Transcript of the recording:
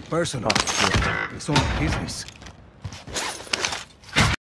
personal. Oh, it's only business.